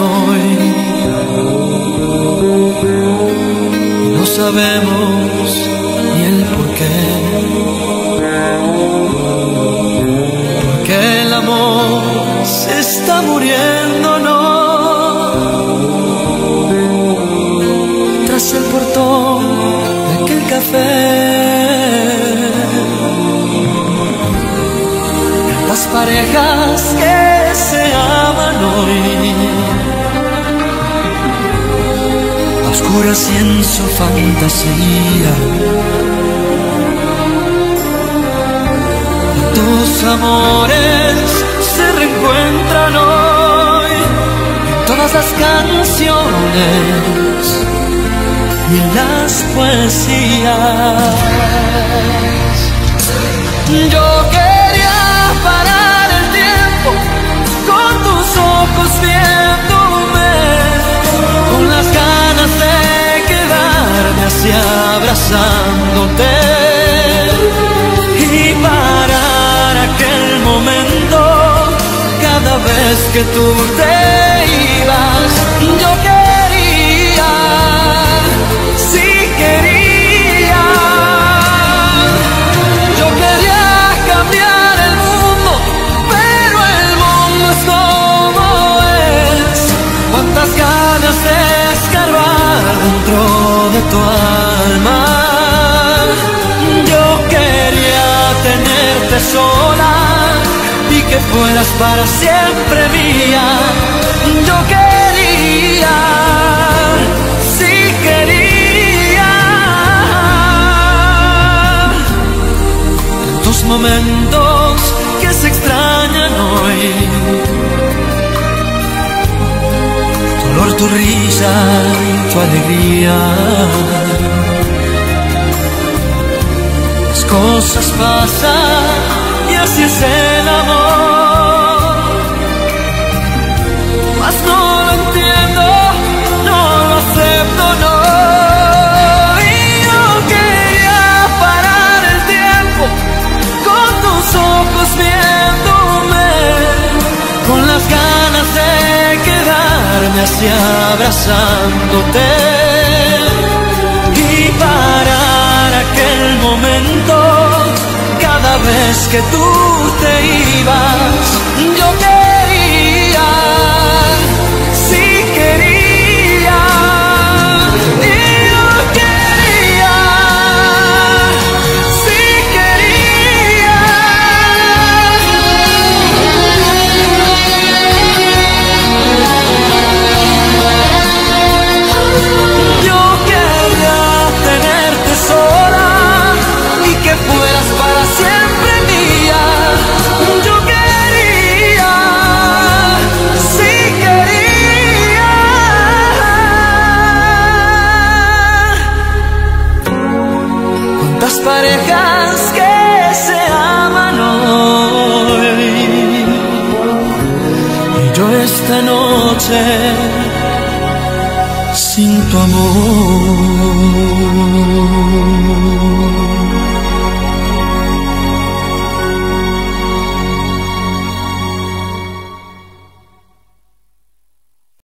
hoy. Y no sabemos ni el por qué. Porque el amor se está muriendo, no. Tras el portón de aquel café. Las parejas que se aman hoy. Oscuras y en su fantasía. Tus amores se reencuentran hoy en todas las canciones y las poesías. Abrazándote y parar aquel momento cada vez que tú te ibas. Yo quería, sí quería. Yo quería cambiar el mundo, pero el mundo es como es. Cuántas ganas de escarbar dentro tu alma. Yo quería tenerte sola y que fueras para siempre mía. Yo quería, sí quería tantos momentos que se extrañan hoy. Tu olor, tu risa y tu alegría. Las cosas pasan y así es el amor. Quedarme así abrazándote y parar aquel momento cada vez que tú te ibas. las parejas que se aman hoy. Y yo esta noche sin tu amor.